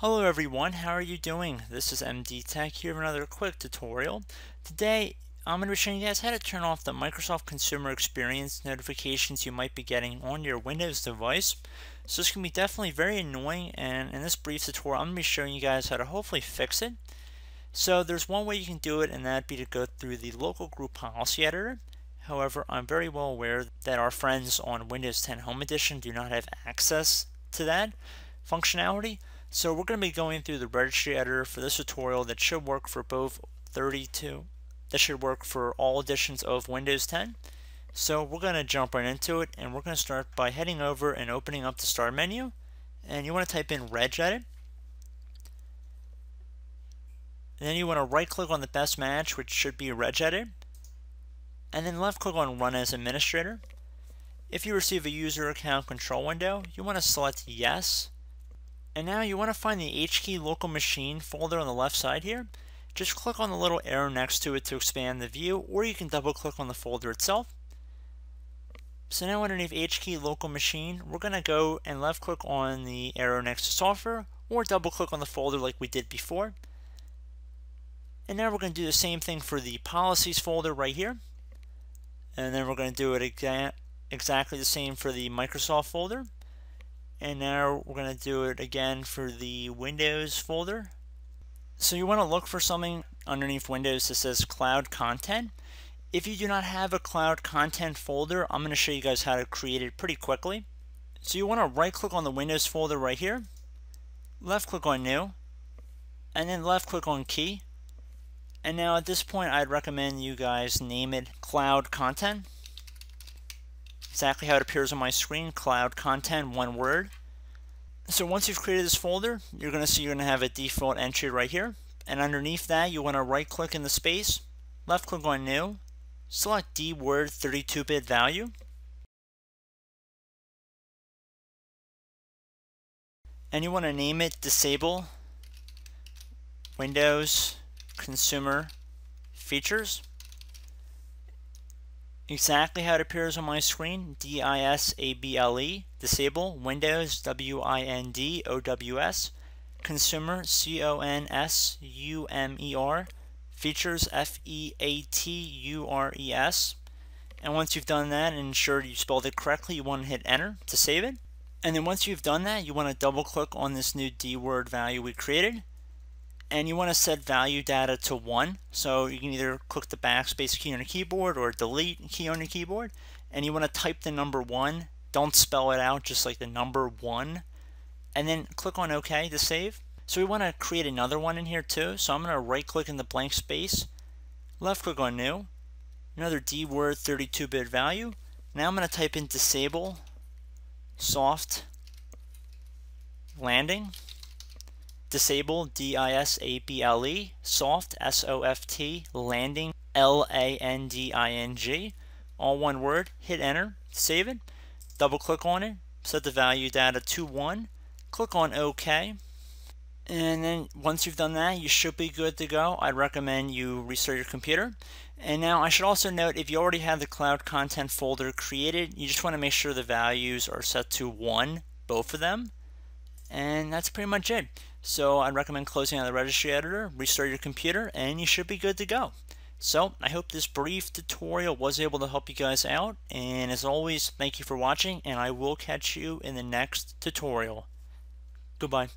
Hello everyone, how are you doing? This is MD Tech here with another quick tutorial. Today I'm going to be showing you guys how to turn off the Microsoft Consumer Experience notifications you might be getting on your Windows device. So this can be definitely very annoying and in this brief tutorial I'm going to be showing you guys how to hopefully fix it. So there's one way you can do it and that'd be to go through the local group policy editor. However, I'm very well aware that our friends on Windows 10 Home Edition do not have access to that functionality. So we're going to be going through the registry editor for this tutorial that should work for both 32, that should work for all editions of Windows 10. So we're going to jump right into it and we're going to start by heading over and opening up the start menu and you want to type in regedit. Then you want to right click on the best match which should be regedit and then left click on run as administrator. If you receive a user account control window you want to select yes and now you want to find the HKey local machine folder on the left side here. Just click on the little arrow next to it to expand the view, or you can double click on the folder itself. So now underneath HKey local machine, we're going to go and left click on the arrow next to software, or double click on the folder like we did before. And now we're going to do the same thing for the policies folder right here. And then we're going to do it again, exactly the same for the Microsoft folder and now we're going to do it again for the Windows folder. So you want to look for something underneath Windows that says Cloud Content. If you do not have a Cloud Content folder, I'm going to show you guys how to create it pretty quickly. So you want to right click on the Windows folder right here, left click on New, and then left click on Key. And now at this point I'd recommend you guys name it Cloud Content exactly how it appears on my screen, cloud content, one word. So once you've created this folder, you're going to see you're going to have a default entry right here. And underneath that, you want to right click in the space, left click on new, select dword 32-bit value. And you want to name it disable Windows consumer features exactly how it appears on my screen, D-I-S-A-B-L-E, disable, Windows, W-I-N-D-O-W-S, consumer, C-O-N-S-U-M-E-R, features, F-E-A-T-U-R-E-S, and once you've done that and ensured you spelled it correctly, you want to hit enter to save it. And then once you've done that, you want to double click on this new D word value we created and you want to set value data to 1 so you can either click the backspace key on your keyboard or delete key on your keyboard and you want to type the number 1 don't spell it out just like the number 1 and then click on OK to save. So we want to create another one in here too. So I'm going to right click in the blank space left click on new another dword 32-bit value. Now I'm going to type in disable soft landing disable, D-I-S-A-B-L-E, soft, S-O-F-T, landing, L-A-N-D-I-N-G, all one word, hit enter, save it, double click on it, set the value data to 1, click on OK, and then once you've done that, you should be good to go. I'd recommend you restart your computer. And now I should also note if you already have the cloud content folder created, you just want to make sure the values are set to 1, both of them. And that's pretty much it. So I'd recommend closing out the registry editor, restart your computer, and you should be good to go. So I hope this brief tutorial was able to help you guys out. And as always, thank you for watching, and I will catch you in the next tutorial. Goodbye.